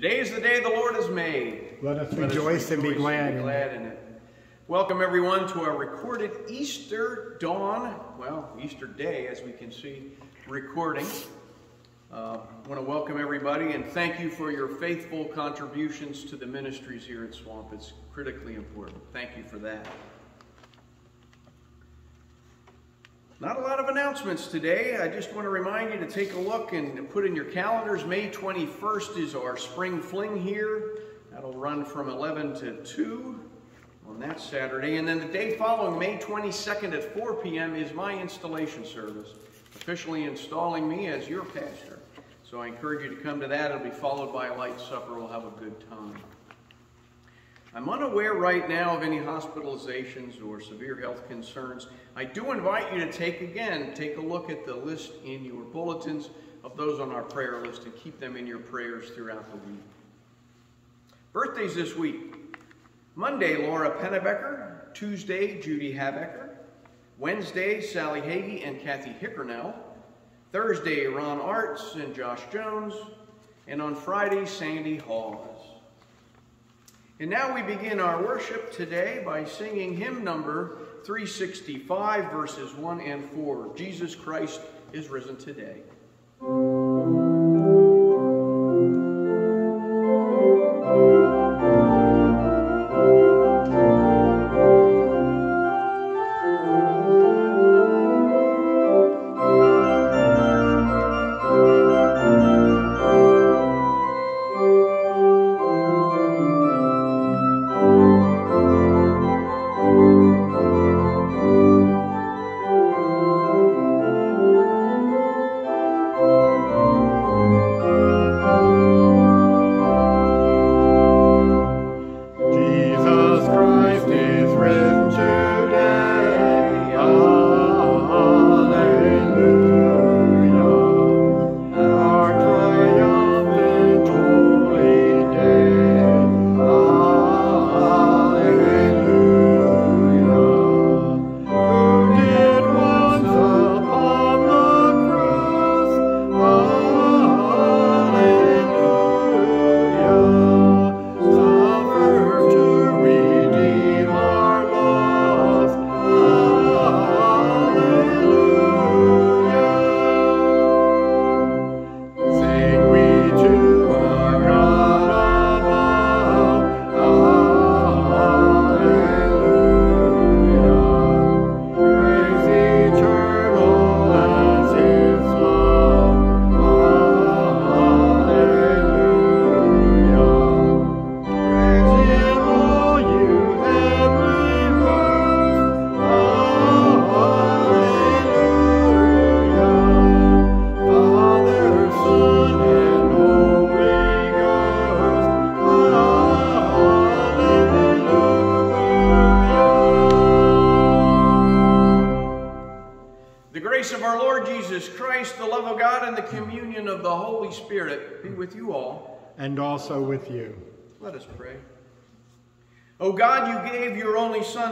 Today is the day the Lord has made. Let us rejoice and be glad in it. in it. Welcome everyone to our recorded Easter dawn, well, Easter day as we can see recording. Uh, I want to welcome everybody and thank you for your faithful contributions to the ministries here at Swamp. It's critically important. Thank you for that. Not a lot of announcements today. I just want to remind you to take a look and put in your calendars. May 21st is our spring fling here. That'll run from 11 to 2 on that Saturday. And then the day following, May 22nd at 4 p.m., is my installation service, officially installing me as your pastor. So I encourage you to come to that. It'll be followed by a light supper. We'll have a good time. I'm unaware right now of any hospitalizations or severe health concerns. I do invite you to take again, take a look at the list in your bulletins of those on our prayer list and keep them in your prayers throughout the week. Birthdays this week. Monday, Laura Pennebecker. Tuesday, Judy Habecker. Wednesday, Sally Hagee and Kathy Hickernell. Thursday, Ron Arts and Josh Jones. And on Friday, Sandy Hawes. And now we begin our worship today by singing hymn number 365, verses 1 and 4. Jesus Christ is risen today.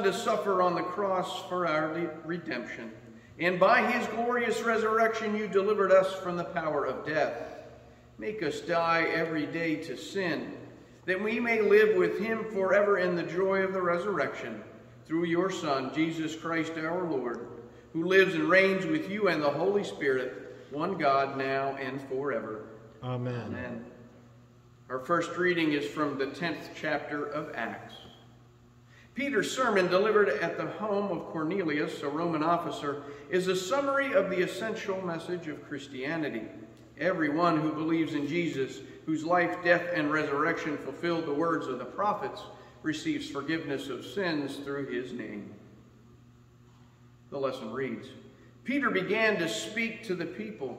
To suffer on the cross for our redemption. And by his glorious resurrection, you delivered us from the power of death. Make us die every day to sin, that we may live with him forever in the joy of the resurrection, through your Son, Jesus Christ our Lord, who lives and reigns with you and the Holy Spirit, one God, now and forever. Amen. Amen. Our first reading is from the 10th chapter of Acts. Peter's sermon, delivered at the home of Cornelius, a Roman officer, is a summary of the essential message of Christianity. Everyone who believes in Jesus, whose life, death, and resurrection fulfilled the words of the prophets, receives forgiveness of sins through his name. The lesson reads, Peter began to speak to the people.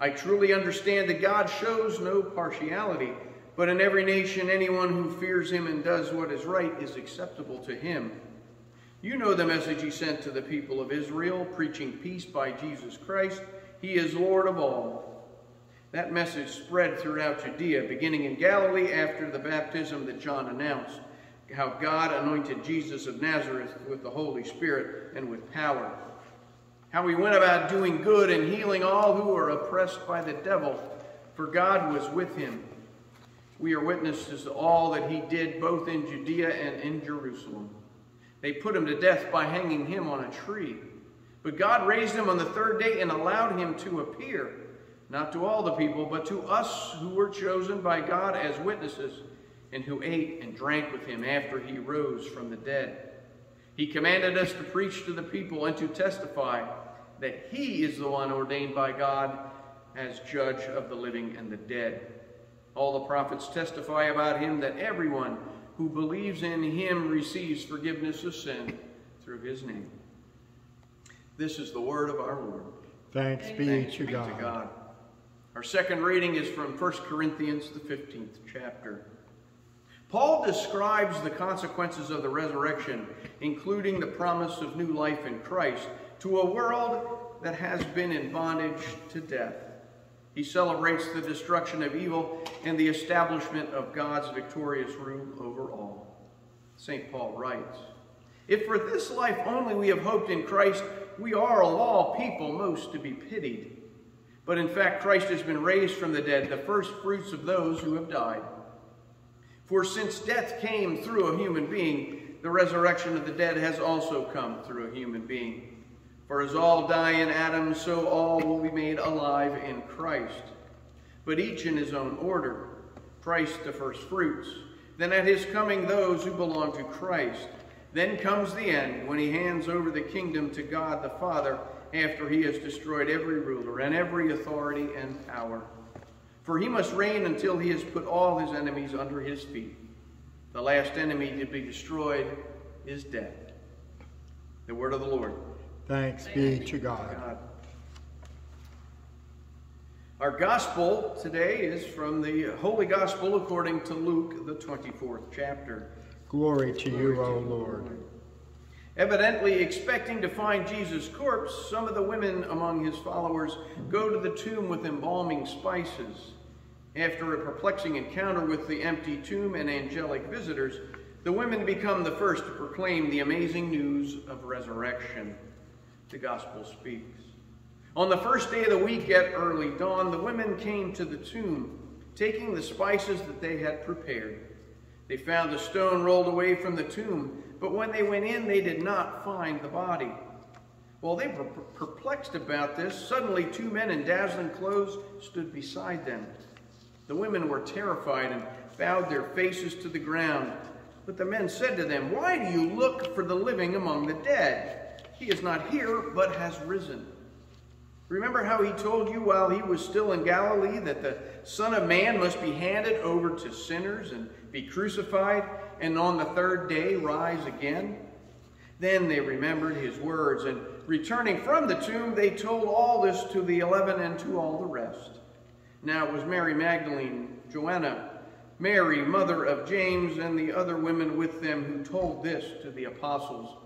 I truly understand that God shows no partiality, but in every nation, anyone who fears him and does what is right is acceptable to him. You know the message he sent to the people of Israel, preaching peace by Jesus Christ. He is Lord of all. That message spread throughout Judea, beginning in Galilee after the baptism that John announced, how God anointed Jesus of Nazareth with the Holy Spirit and with power. How he went about doing good and healing all who were oppressed by the devil, for God was with him. We are witnesses to all that he did both in Judea and in Jerusalem. They put him to death by hanging him on a tree. But God raised him on the third day and allowed him to appear, not to all the people, but to us who were chosen by God as witnesses, and who ate and drank with him after he rose from the dead. He commanded us to preach to the people and to testify that he is the one ordained by God as judge of the living and the dead. All the prophets testify about him that everyone who believes in him receives forgiveness of sin through his name. This is the word of our Lord. Thanks, Thanks be, to, be God. to God. Our second reading is from 1 Corinthians, the 15th chapter. Paul describes the consequences of the resurrection, including the promise of new life in Christ, to a world that has been in bondage to death. He celebrates the destruction of evil and the establishment of God's victorious rule over all. St. Paul writes, If for this life only we have hoped in Christ, we are of all people most to be pitied. But in fact, Christ has been raised from the dead, the first fruits of those who have died. For since death came through a human being, the resurrection of the dead has also come through a human being. For as all die in Adam, so all will be made alive in Christ. But each in his own order. Christ the first fruits. Then at his coming those who belong to Christ. Then comes the end, when he hands over the kingdom to God the Father, after he has destroyed every ruler and every authority and power. For he must reign until he has put all his enemies under his feet. The last enemy to be destroyed is death. The word of the Lord. Thanks be to God. Our gospel today is from the Holy Gospel according to Luke, the 24th chapter. Glory to Glory you, O Lord. Evidently expecting to find Jesus' corpse, some of the women among his followers go to the tomb with embalming spices. After a perplexing encounter with the empty tomb and angelic visitors, the women become the first to proclaim the amazing news of resurrection the gospel speaks. On the first day of the week at early dawn, the women came to the tomb, taking the spices that they had prepared. They found the stone rolled away from the tomb, but when they went in, they did not find the body. While they were perplexed about this, suddenly two men in dazzling clothes stood beside them. The women were terrified and bowed their faces to the ground. But the men said to them, Why do you look for the living among the dead? He is not here, but has risen. Remember how he told you while he was still in Galilee that the Son of Man must be handed over to sinners and be crucified, and on the third day rise again? Then they remembered his words, and returning from the tomb, they told all this to the eleven and to all the rest. Now it was Mary Magdalene, Joanna, Mary, mother of James, and the other women with them who told this to the apostles.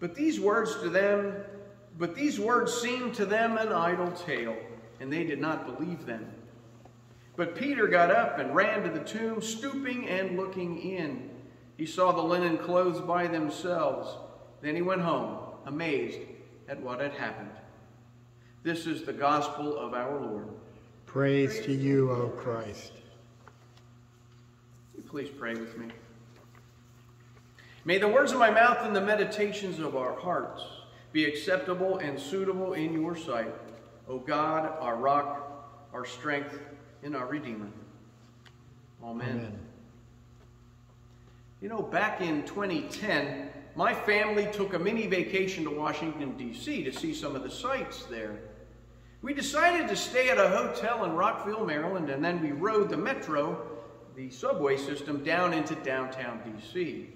But these words to them, but these words seemed to them an idle tale, and they did not believe them. But Peter got up and ran to the tomb, stooping and looking in. He saw the linen clothes by themselves. Then he went home, amazed at what had happened. This is the gospel of our Lord. Praise, Praise to you, O Christ. Please pray with me. May the words of my mouth and the meditations of our hearts be acceptable and suitable in your sight, O God, our rock, our strength, and our Redeemer. Amen. Amen. You know, back in 2010, my family took a mini vacation to Washington, D.C. to see some of the sights there. We decided to stay at a hotel in Rockville, Maryland, and then we rode the metro, the subway system, down into downtown D.C.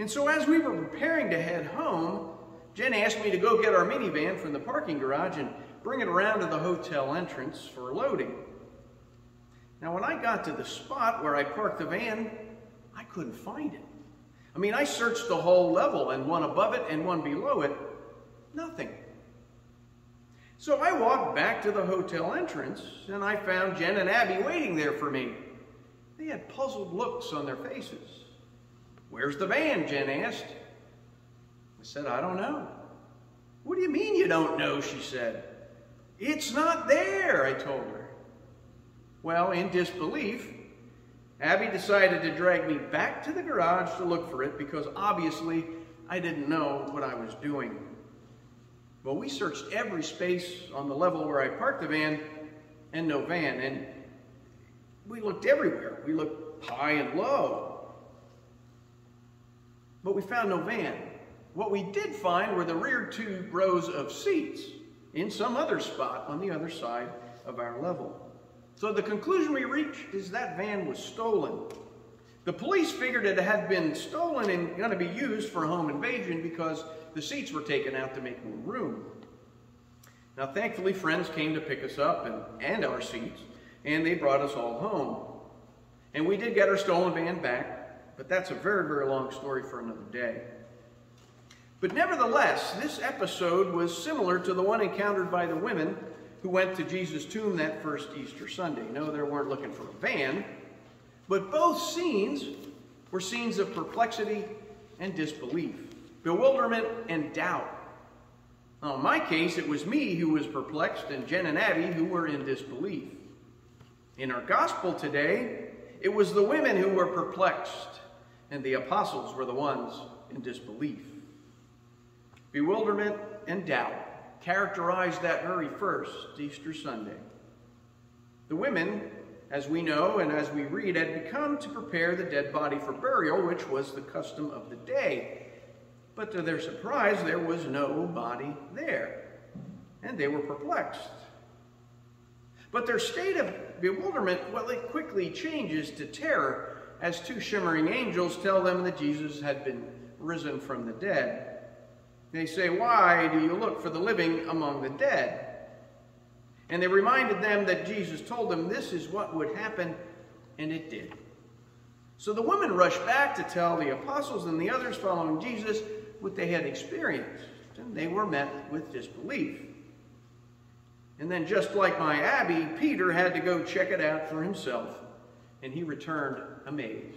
And so as we were preparing to head home, Jen asked me to go get our minivan from the parking garage and bring it around to the hotel entrance for loading. Now, when I got to the spot where I parked the van, I couldn't find it. I mean, I searched the whole level and one above it and one below it, nothing. So I walked back to the hotel entrance and I found Jen and Abby waiting there for me. They had puzzled looks on their faces. Where's the van? Jen asked. I said, I don't know. What do you mean you don't know? She said. It's not there, I told her. Well, in disbelief, Abby decided to drag me back to the garage to look for it because obviously I didn't know what I was doing. Well, we searched every space on the level where I parked the van and no van, and we looked everywhere. We looked high and low, but we found no van. What we did find were the rear two rows of seats in some other spot on the other side of our level. So the conclusion we reached is that van was stolen. The police figured it had been stolen and going to be used for home invasion because the seats were taken out to make more room. Now, thankfully, friends came to pick us up and, and our seats, and they brought us all home. And we did get our stolen van back, but that's a very, very long story for another day. But nevertheless, this episode was similar to the one encountered by the women who went to Jesus' tomb that first Easter Sunday. No, they weren't looking for a van, but both scenes were scenes of perplexity and disbelief, bewilderment and doubt. Now, in my case, it was me who was perplexed and Jen and Abby who were in disbelief. In our gospel today, it was the women who were perplexed and the apostles were the ones in disbelief. Bewilderment and doubt characterized that very first Easter Sunday. The women, as we know and as we read, had become to prepare the dead body for burial, which was the custom of the day. But to their surprise, there was no body there, and they were perplexed. But their state of bewilderment, well, it quickly changes to terror as two shimmering angels tell them that Jesus had been risen from the dead. They say, Why do you look for the living among the dead? And they reminded them that Jesus told them this is what would happen, and it did. So the women rushed back to tell the apostles and the others following Jesus what they had experienced, and they were met with disbelief. And then, just like my Abby, Peter had to go check it out for himself, and he returned amazed.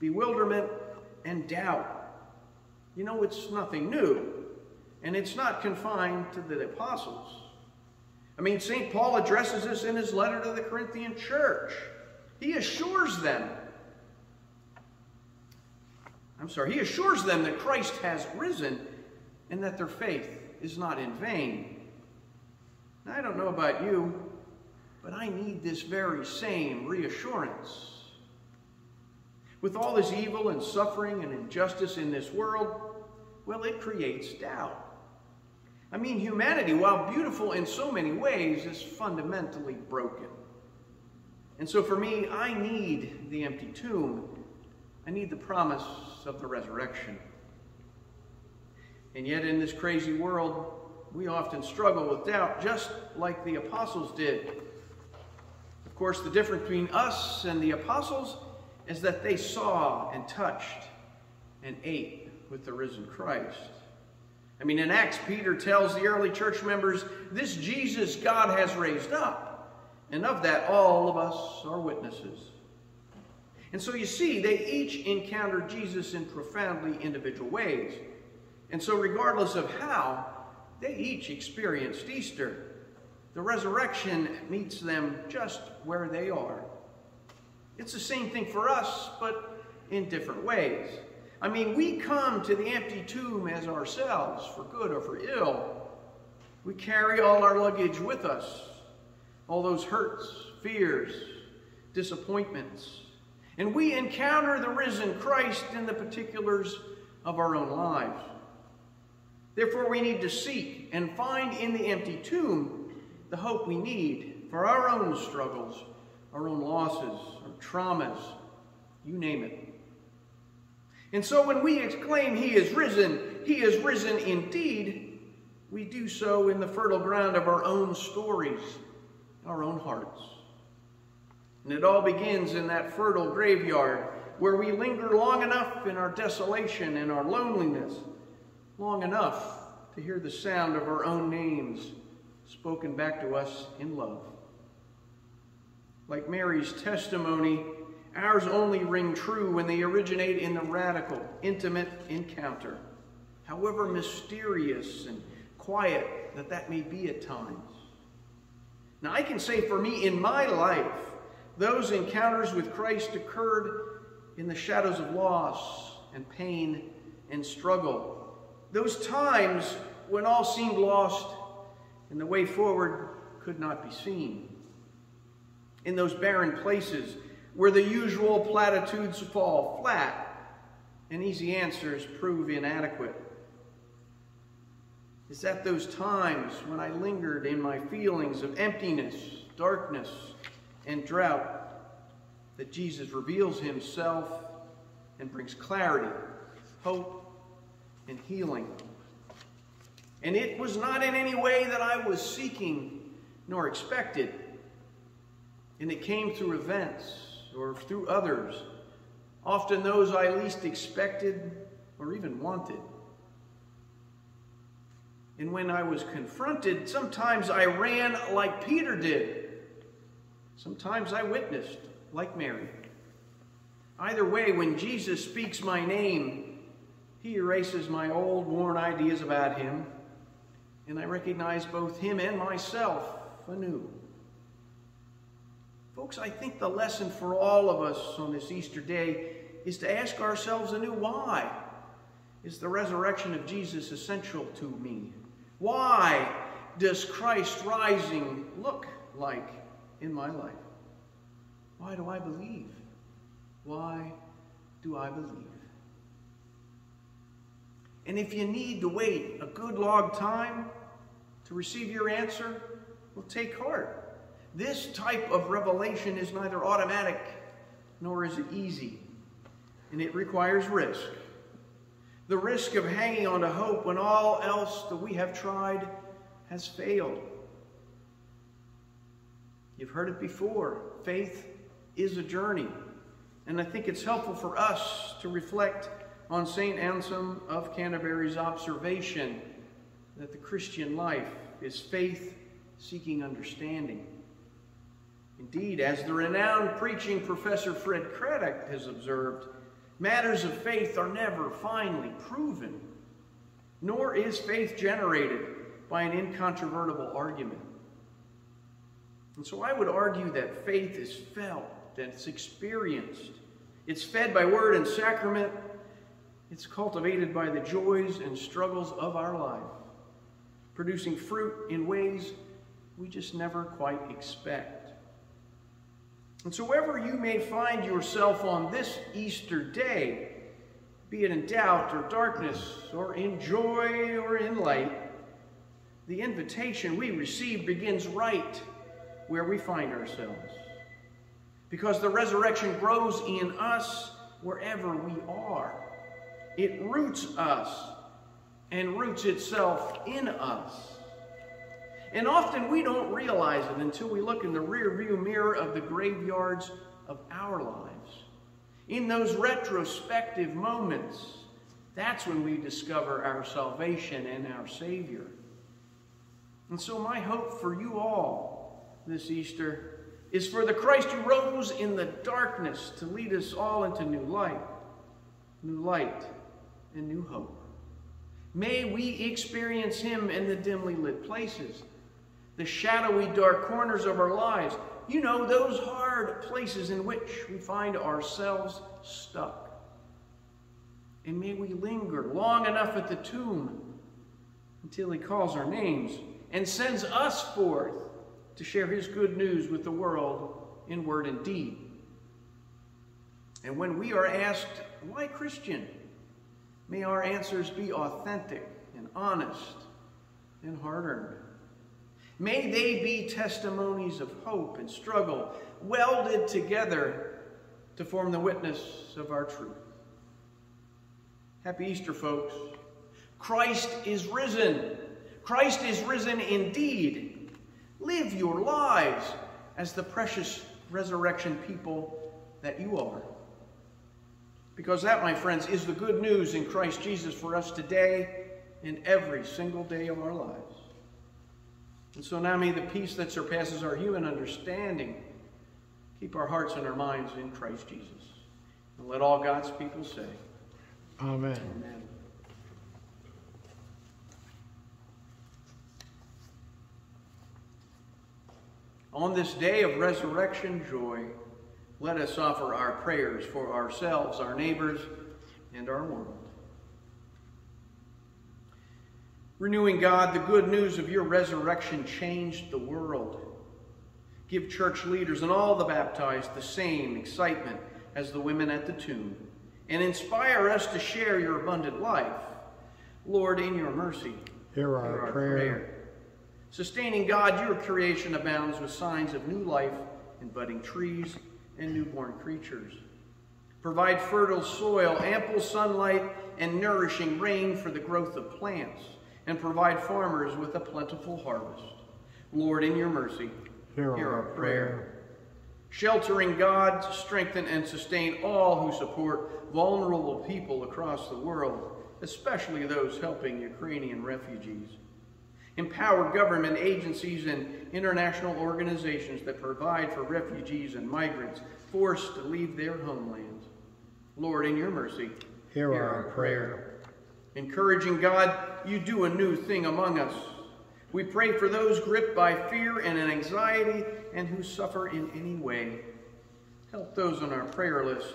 Bewilderment and doubt you know, it's nothing new, and it's not confined to the apostles. I mean, St. Paul addresses this in his letter to the Corinthian church. He assures them, I'm sorry, he assures them that Christ has risen and that their faith is not in vain. Now, I don't know about you, but I need this very same reassurance. With all this evil and suffering and injustice in this world, well, it creates doubt. I mean, humanity, while beautiful in so many ways, is fundamentally broken. And so for me, I need the empty tomb. I need the promise of the resurrection. And yet, in this crazy world, we often struggle with doubt, just like the apostles did. Of course, the difference between us and the apostles is that they saw and touched and ate with the risen Christ. I mean, in Acts, Peter tells the early church members, this Jesus God has raised up. And of that, all of us are witnesses. And so you see, they each encountered Jesus in profoundly individual ways. And so regardless of how, they each experienced Easter. The resurrection meets them just where they are. It's the same thing for us, but in different ways. I mean, we come to the empty tomb as ourselves, for good or for ill. We carry all our luggage with us, all those hurts, fears, disappointments. And we encounter the risen Christ in the particulars of our own lives. Therefore, we need to seek and find in the empty tomb the hope we need for our own struggles, our own losses, our traumas, you name it. And so when we exclaim, He is risen, He is risen indeed, we do so in the fertile ground of our own stories, our own hearts. And it all begins in that fertile graveyard where we linger long enough in our desolation and our loneliness, long enough to hear the sound of our own names spoken back to us in love. Like Mary's testimony, Ours only ring true when they originate in the radical, intimate encounter, however mysterious and quiet that that may be at times. Now, I can say for me in my life, Those encounters with Christ occurred in the shadows of loss and pain and struggle. Those times when all seemed lost and the way forward could not be seen. In those barren places where the usual platitudes fall flat and easy answers prove inadequate. It's at those times when I lingered in my feelings of emptiness, darkness, and drought that Jesus reveals himself and brings clarity, hope, and healing. And it was not in any way that I was seeking nor expected. And it came through events or through others, often those I least expected or even wanted. And when I was confronted, sometimes I ran like Peter did. Sometimes I witnessed like Mary. Either way, when Jesus speaks my name, he erases my old, worn ideas about him, and I recognize both him and myself anew. Folks, I think the lesson for all of us on this Easter day is to ask ourselves anew why is the resurrection of Jesus essential to me? Why does Christ rising look like in my life? Why do I believe? Why do I believe? And if you need to wait a good long time to receive your answer, well, take heart. This type of revelation is neither automatic nor is it easy, and it requires risk. The risk of hanging on to hope when all else that we have tried has failed. You've heard it before. Faith is a journey. And I think it's helpful for us to reflect on St. Anselm of Canterbury's observation that the Christian life is faith seeking understanding. Indeed, as the renowned preaching professor Fred Craddock has observed, matters of faith are never finally proven, nor is faith generated by an incontrovertible argument. And so I would argue that faith is felt that it's experienced. It's fed by word and sacrament. It's cultivated by the joys and struggles of our life, producing fruit in ways we just never quite expect. And so wherever you may find yourself on this Easter day, be it in doubt or darkness, or in joy or in light, the invitation we receive begins right where we find ourselves because the resurrection grows in us wherever we are. It roots us and roots itself in us. And often we don't realize it until we look in the rear view mirror of the graveyards of our lives. In those retrospective moments, that's when we discover our salvation and our Savior. And so my hope for you all this Easter is for the Christ who rose in the darkness to lead us all into new light, new light, and new hope. May we experience him in the dimly lit places, the shadowy dark corners of our lives. You know, those hard places in which we find ourselves stuck. And may we linger long enough at the tomb until he calls our names and sends us forth to share his good news with the world in word and deed. And when we are asked, why Christian? May our answers be authentic and honest and hard-earned. May they be testimonies of hope and struggle, welded together to form the witness of our truth. Happy Easter, folks. Christ is risen. Christ is risen indeed. Live your lives as the precious resurrection people that you are. Because that, my friends, is the good news in Christ Jesus for us today and every single day of our lives. And so now may the peace that surpasses our human understanding keep our hearts and our minds in Christ Jesus. And let all God's people say, Amen. Amen. On this day of resurrection joy, let us offer our prayers for ourselves, our neighbors, and our world. Renewing God, the good news of your resurrection changed the world. Give church leaders and all the baptized the same excitement as the women at the tomb, and inspire us to share your abundant life. Lord, in your mercy, hear our, our prayer. prayer. Sustaining God, your creation abounds with signs of new life in budding trees and newborn creatures. Provide fertile soil, ample sunlight, and nourishing rain for the growth of plants, and provide farmers with a plentiful harvest. Lord, in your mercy, hear, hear our, prayer. prayer. Sheltering God, strengthen and sustain all who support vulnerable people across the world, especially those helping Ukrainian refugees. Empower government agencies and international organizations that provide for refugees and migrants forced to leave their homelands. Lord, in your mercy, hear, hear our, prayer. prayer. Encouraging God, you do a new thing among us. We pray for those gripped by fear and anxiety and who suffer in any way. Help those on our prayer list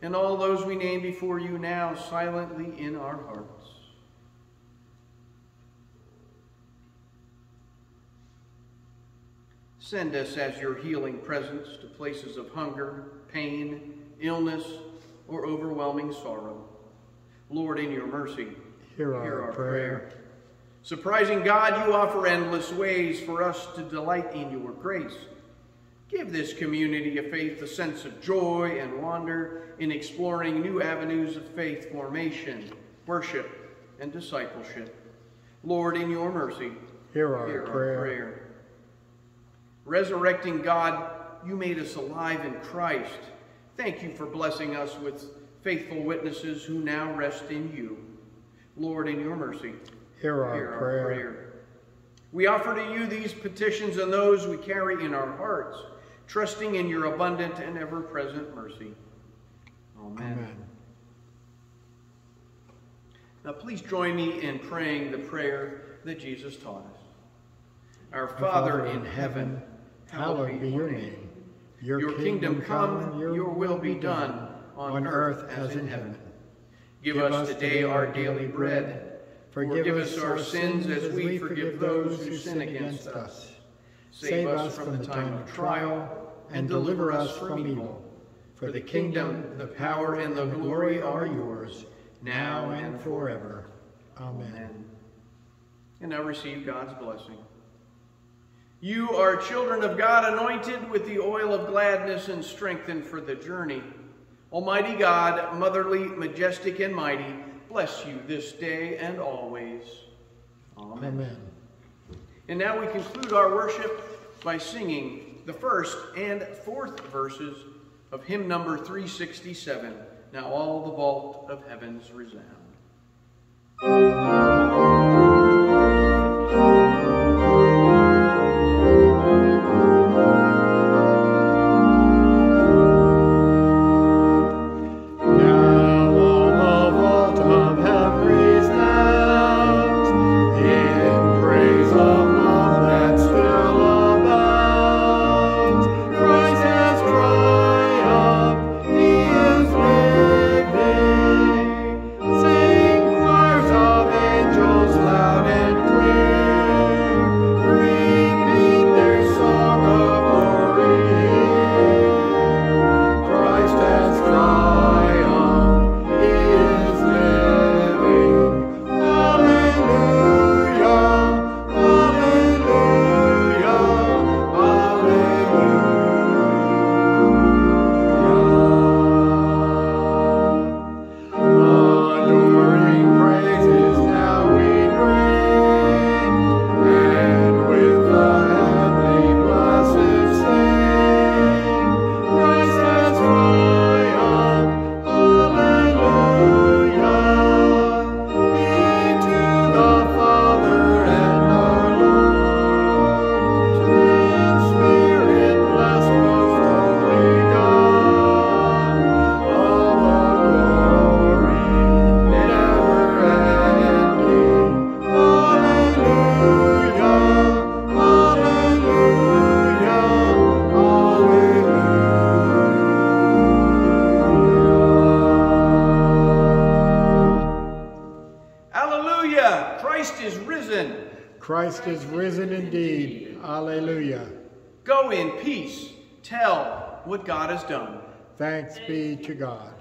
and all those we name before you now silently in our hearts. Send us as your healing presence to places of hunger, pain, illness, or overwhelming sorrow. Lord, in your mercy, hear our, hear our prayer. prayer. Surprising God, you offer endless ways for us to delight in your grace. Give this community of faith a sense of joy and wonder in exploring new avenues of faith formation, worship, and discipleship. Lord, in your mercy, hear our, hear prayer. our prayer. Resurrecting God, you made us alive in Christ. Thank you for blessing us with faithful witnesses who now rest in you. Lord, in your mercy, hear our, hear our prayer. prayer. We offer to you these petitions and those we carry in our hearts, trusting in your abundant and ever-present mercy. Amen. Amen. Now please join me in praying the prayer that Jesus taught us. Our Father, Father in heaven, hallowed be your name. Your, your kingdom, kingdom come, your will be done, on earth as in heaven. Give us today our daily bread. Forgive us our sins as we forgive those who sin against us. Save us from the time of trial, and deliver us from evil. For the kingdom, the power, and the glory are yours, now and forever. Amen. And now receive God's blessing. You are children of God, anointed with the oil of gladness and strengthened for the journey. Almighty God, motherly, majestic, and mighty, bless you this day and always. Amen. Amen. And now we conclude our worship by singing the first and fourth verses of hymn number 367, Now All the Vault of Heaven Resounds. Thanks be to God.